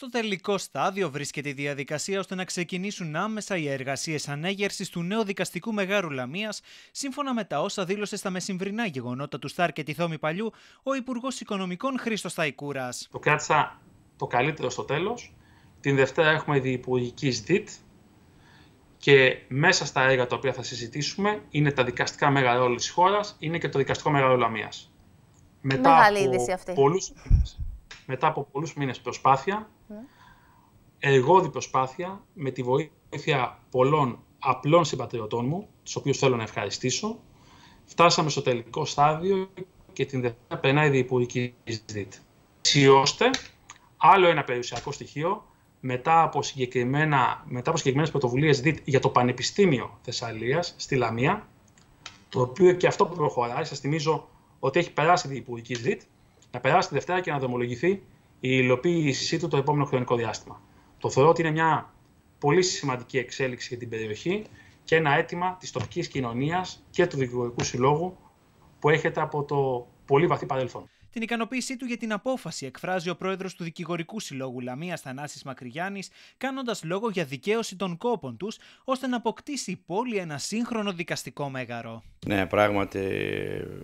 Στο τελικό στάδιο βρίσκεται η διαδικασία ώστε να ξεκινήσουν άμεσα οι εργασίες ανέγερσης του νέου δικαστικού Μεγάρου Λαμίας, σύμφωνα με τα όσα δήλωσε στα μεσημβρινά γεγονότα του Σταρ και τη Θόμη Παλιού ο Υπουργός Οικονομικών Χρήστος Ταϊκούρα. Το κράτησα το καλύτερο στο τέλος. Την Δευτέρα έχουμε διυπουργική ΣΔΙΤ και μέσα στα έργα τα οποία θα συζητήσουμε είναι τα δικαστικά μέγαρα όλης της χώρας, είναι και το δικαστικό μέγαρο Λαμίας. Μετά Μεγάλη είδηση αυτή. Πολλούς, μετά από πολλούς μήνες προσπάθεια, mm. Εργόδη προσπάθεια, με τη βοήθεια πολλών απλών συμπατριωτών μου, τους οποίους θέλω να ευχαριστήσω, φτάσαμε στο τελικό στάδιο και την Δευτέρα περνάει η Διεπουργική ΔΙΤ. Έτσι ώστε, άλλο ένα περιουσιακό στοιχείο, μετά από, συγκεκριμένα, μετά από συγκεκριμένες πρωτοβουλίες ΔΙΤ για το Πανεπιστήμιο Θεσσαλίας, στη Λαμία, το οποίο και αυτό που προχωράει, σας θυμίζω ότι έχει περάσει η Υπουργική ΔΙΤ, να περάσει τη Δευτέρα και να δρομολογηθεί η υλοποίησή του το επόμενο χρονικό διάστημα. Το θεωρώ ότι είναι μια πολύ σημαντική εξέλιξη για την περιοχή και ένα αίτημα της τοπικής κοινωνίας και του Δικηγορικού Συλλόγου που έχετε από το πολύ βαθύ παρελθόν. Την ικανοποίησή του για την απόφαση εκφράζει ο πρόεδρος του Δικηγορικού Συλλόγου Λαμίας Θανάσης Μακρυγιάννης, κάνοντας λόγο για δικαίωση των κόπων τους, ώστε να αποκτήσει η πόλη ένα σύγχρονο δικαστικό μέγαρο. Ναι, πράγματι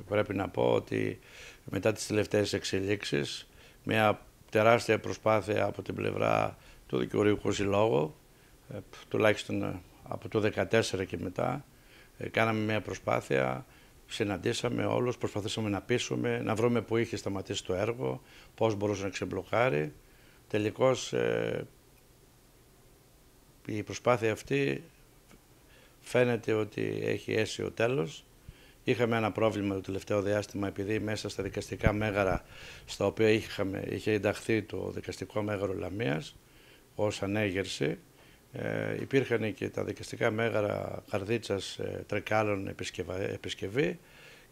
πρέπει να πω ότι μετά τις τελευταίες εξελίξεις, μια τεράστια προσπάθεια από την πλευρά του Δικηγορικού Συλλόγου, ε, τουλάχιστον ε, από το 2014 και μετά, ε, κάναμε μια προσπάθεια συναντήσαμε όλους, προσπαθήσαμε να πείσουμε, να βρούμε που είχε σταματήσει το έργο, πώς μπορούσε να ξεμπλοκάρει. Τελικώς ε, η προσπάθεια αυτή φαίνεται ότι έχει έσει ο τέλος. Είχαμε ένα πρόβλημα το τελευταίο διάστημα επειδή μέσα στα δικαστικά μέγαρα στα οποία είχαμε, είχε ενταχθεί το δικαστικό μέγαρο Λαμίας ως ανέγερση ε, υπήρχαν και τα δικαστικά μέγαρα Καρδίτσας, ε, Τρεκάλων επισκευή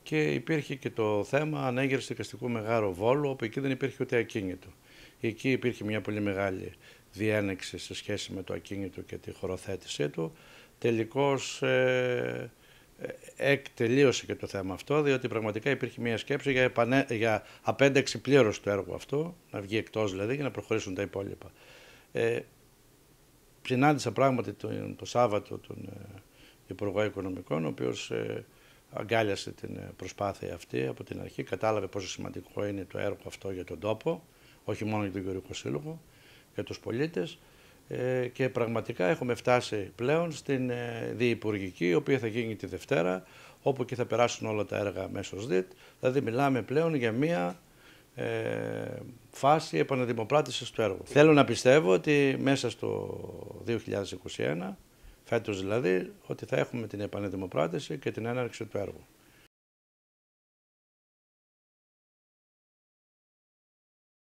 και υπήρχε και το θέμα ανέγερσης δικαστικού μεγάρου Βόλου, όπου εκεί δεν υπήρχε ούτε ακίνητο. Εκεί υπήρχε μια πολύ μεγάλη διένεξη σε σχέση με το ακίνητο και τη χωροθέτησή του. Τελικώς ε, εκτελείωσε και το θέμα αυτό, διότι πραγματικά υπήρχε μια σκέψη για, επανε... για απένταξη πλήρωση του έργου αυτό, να βγει εκτός δηλαδή για να προχωρήσουν τα υπόλοιπα. Ε, συνάντησα πράγματι το, το Σάββατο τον ε, Υπουργό Οικονομικών, ο οποίος ε, αγκάλιασε την ε, προσπάθεια αυτή από την αρχή, κατάλαβε πόσο σημαντικό είναι το έργο αυτό για τον τόπο, όχι μόνο για τον Γεωργικό Σύλλογο, για τους πολίτες ε, και πραγματικά έχουμε φτάσει πλέον στην ε, διυπουργική, η οποία θα γίνει τη Δευτέρα, όπου και θα περάσουν όλα τα έργα μέσω ΣΔΙΤ, δηλαδή μιλάμε πλέον για μία ε, φάση επαναδημοπράτησης του έργου. Θέλω να πιστεύω ότι μέσα στο 2021, φέτος δηλαδή, ότι θα έχουμε την επαναδημοπράτηση και την έναρξη του έργου.